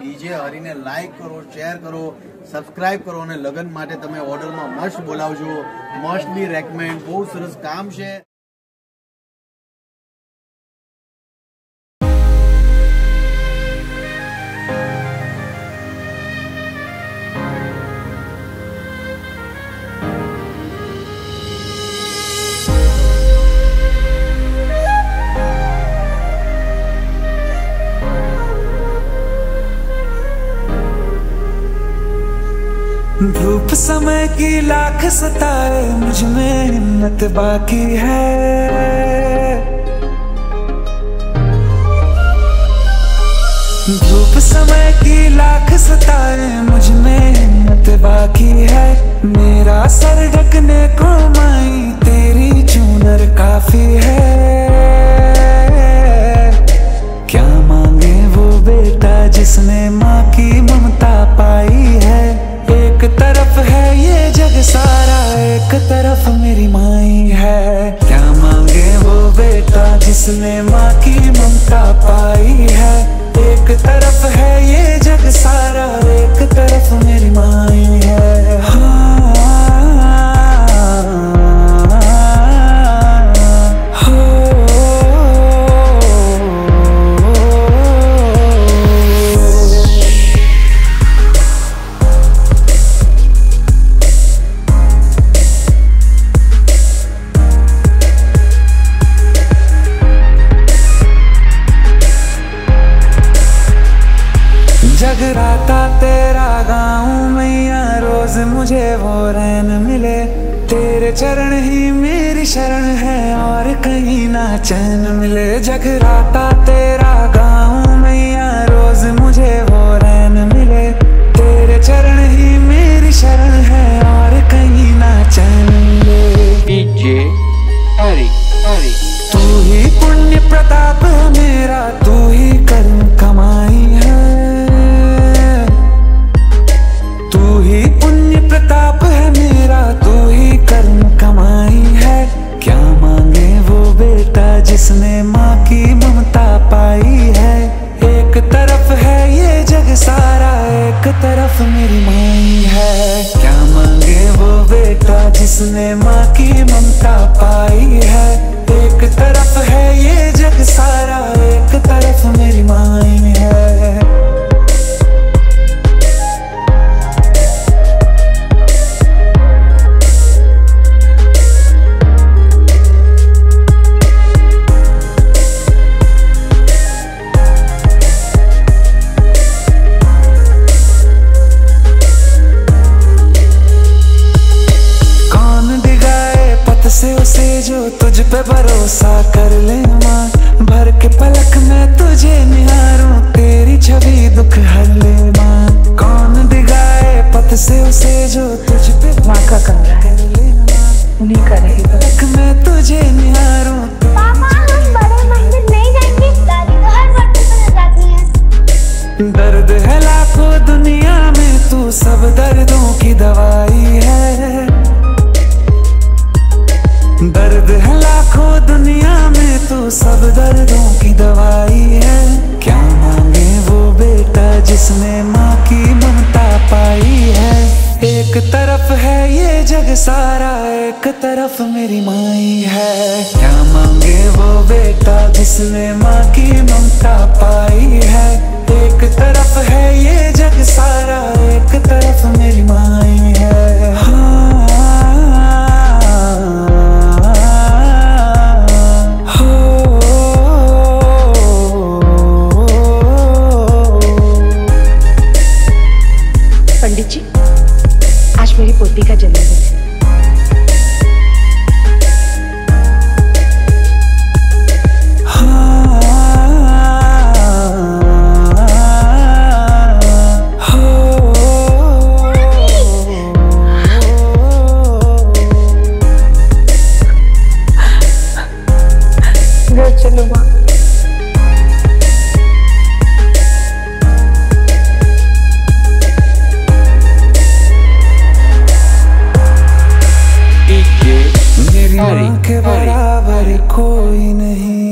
DJ હરીને like કરો share કરો સબસ્ક્રાઇબ કરો અને લગ્ન માટે તમે ઓર્ડરમાં મસ્ત બોલાવજો. મસ્ટ બી રેકમેન્ડ બહુ સરસ કામ છે. धूप समय की लाख सताए, मुझमें हिम्मत बाकी है। धूप समय की लाख सताए, मुझमें हिम्मत बाकी है। मेरा सर ढकने को माई, तेरी चूनर काफ़ी है। क्या मांगे वो बेटा जिसने माँ बेटा जिसने जगराता तेरा गाँव मैया, रोज मुझे वो रैन मिले। तेरे चरण ही मेरी शरण है और कहीं ना चैन मिले। जगराता तेरा जिसने माँ की ममता पाई है। जो तुझ पे भरोसा कर ले माँ भर के पलक में तुझे निहारूं, तेरी छवि सारा एक तरफ़ मेरी माई है। क्या मांगे वो बेटा जिसने माँ की ममता पाई है? एक तरफ़ है ये जग सारा, एक तरफ़ माँ बराबर कोई नहीं